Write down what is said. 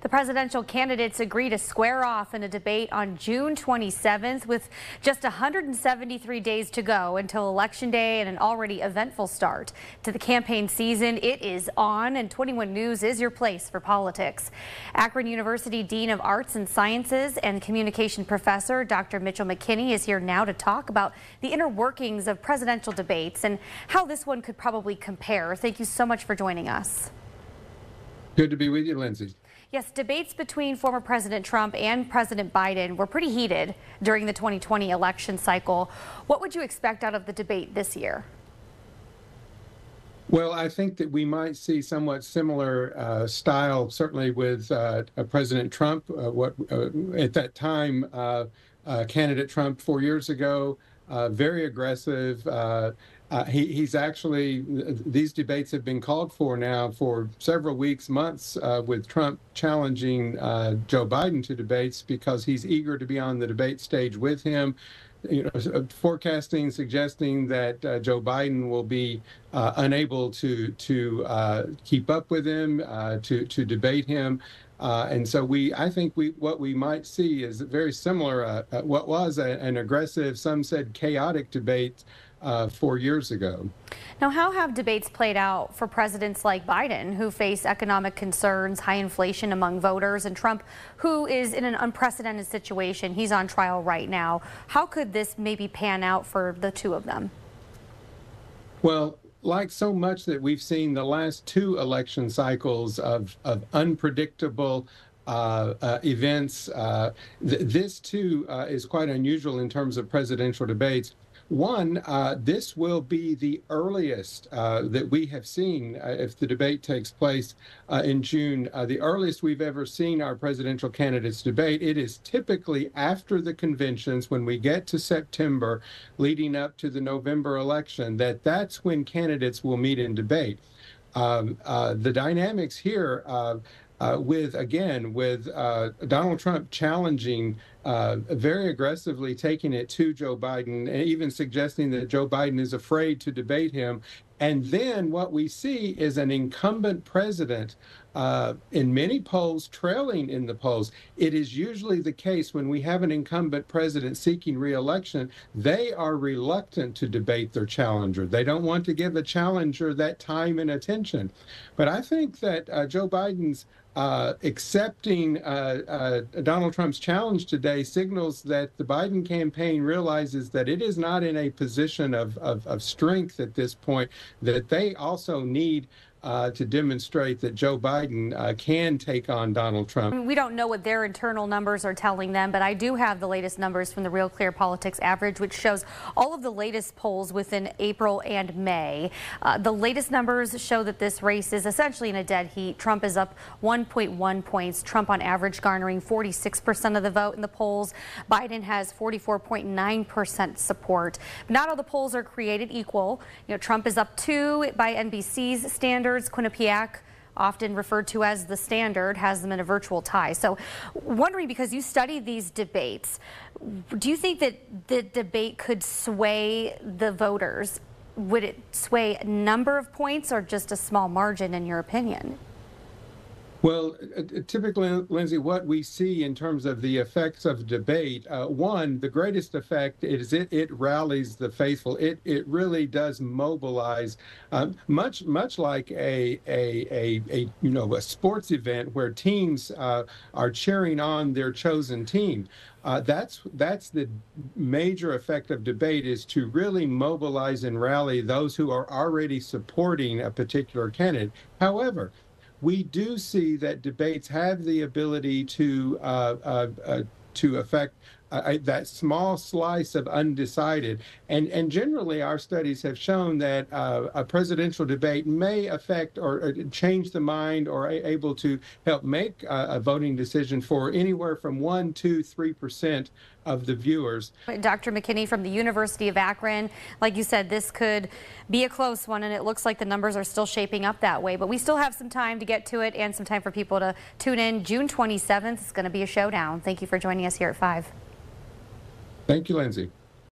The presidential candidates agree to square off in a debate on June 27th with just 173 days to go until Election Day and an already eventful start to the campaign season. It is on and 21 News is your place for politics. Akron University Dean of Arts and Sciences and Communication Professor Dr. Mitchell McKinney is here now to talk about the inner workings of presidential debates and how this one could probably compare. Thank you so much for joining us. Good to be with you, Lindsay. Yes, debates between former President Trump and President Biden were pretty heated during the 2020 election cycle. What would you expect out of the debate this year? Well, I think that we might see somewhat similar uh, style, certainly with uh, President Trump. Uh, what uh, at that time, uh, uh, candidate Trump four years ago, very aggressive uh, he, he's actually, these debates have been called for now for several weeks, months, uh, with Trump challenging uh, Joe Biden to debates because he's eager to be on the debate stage with him. You know, uh, forecasting, suggesting that uh, Joe Biden will be uh, unable to to keep up with him, to to debate him. Uh, and so we, I think we, what we might see is very similar. Uh, uh, what was a, an aggressive, some said chaotic debate uh, four years ago. Now, how have debates played out for presidents like Biden, who face economic concerns, high inflation among voters, and Trump, who is in an unprecedented situation? He's on trial right now. How could this maybe pan out for the two of them? Well, like so much that we've seen the last two election cycles of, of unpredictable uh, uh, events, uh, th this too uh, is quite unusual in terms of presidential debates. One, uh, this will be the earliest uh, that we have seen, uh, if the debate takes place uh, in June, uh, the earliest we've ever seen our presidential candidates debate. It is typically after the conventions, when we get to September, leading up to the November election, that that's when candidates will meet and debate. Um, uh, the dynamics here uh, with again with uh, Donald Trump challenging uh, very aggressively taking it to Joe Biden and even suggesting that Joe Biden is afraid to debate him. And then what we see is an incumbent president uh, in many polls trailing in the polls. It is usually the case when we have an incumbent president seeking reelection, they are reluctant to debate their challenger. They don't want to give a challenger that time and attention. But I think that uh, Joe Biden's uh, accepting uh, uh, Donald Trump's challenge today signals that the Biden campaign realizes that it is not in a position of, of, of strength at this point, that they also need uh, to demonstrate that Joe Biden uh, can take on Donald Trump. We don't know what their internal numbers are telling them, but I do have the latest numbers from the Real Clear Politics average, which shows all of the latest polls within April and May. Uh, the latest numbers show that this race is essentially in a dead heat. Trump is up 1.1 points. Trump on average garnering 46% of the vote in the polls. Biden has 44.9% support. Not all the polls are created equal. You know, Trump is up two by NBC's standard Quinnipiac, often referred to as the standard, has them in a virtual tie. So wondering, because you study these debates, do you think that the debate could sway the voters? Would it sway a number of points or just a small margin in your opinion? Well, uh, uh, typically, Lindsay, what we see in terms of the effects of debate, uh, one, the greatest effect is it, it rallies the faithful. It it really does mobilize, uh, much much like a, a a a you know a sports event where teams uh, are cheering on their chosen team. Uh, that's that's the major effect of debate is to really mobilize and rally those who are already supporting a particular candidate. However, we do see that debates have the ability to uh, uh, uh, to affect uh, that small slice of undecided. And, and generally, our studies have shown that uh, a presidential debate may affect or, or change the mind or a, able to help make a voting decision for anywhere from 1, 2, 3% of the viewers. Dr. McKinney from the University of Akron, like you said, this could be a close one, and it looks like the numbers are still shaping up that way. But we still have some time to get to it and some time for people to tune in. June 27th is going to be a showdown. Thank you for joining us here at 5. Thank you, Lindsay.